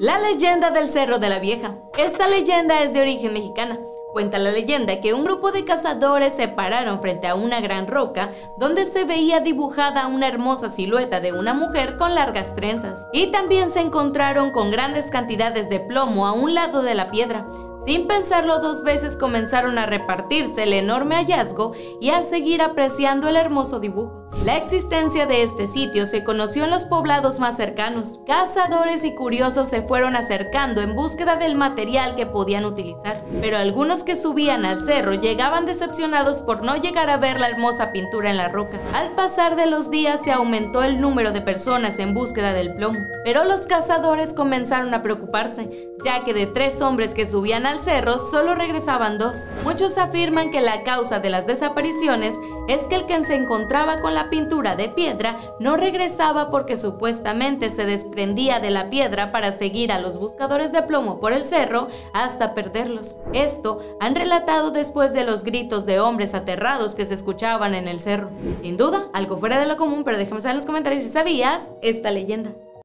La leyenda del Cerro de la Vieja. Esta leyenda es de origen mexicana. Cuenta la leyenda que un grupo de cazadores se pararon frente a una gran roca donde se veía dibujada una hermosa silueta de una mujer con largas trenzas. Y también se encontraron con grandes cantidades de plomo a un lado de la piedra. Sin pensarlo dos veces comenzaron a repartirse el enorme hallazgo y a seguir apreciando el hermoso dibujo. La existencia de este sitio se conoció en los poblados más cercanos. Cazadores y curiosos se fueron acercando en búsqueda del material que podían utilizar, pero algunos que subían al cerro llegaban decepcionados por no llegar a ver la hermosa pintura en la roca. Al pasar de los días se aumentó el número de personas en búsqueda del plomo, pero los cazadores comenzaron a preocuparse, ya que de tres hombres que subían al cerro solo regresaban dos. Muchos afirman que la causa de las desapariciones es que el que se encontraba con la pintura de piedra no regresaba porque supuestamente se desprendía de la piedra para seguir a los buscadores de plomo por el cerro hasta perderlos. Esto han relatado después de los gritos de hombres aterrados que se escuchaban en el cerro. Sin duda, algo fuera de lo común, pero déjame saber en los comentarios si sabías esta leyenda.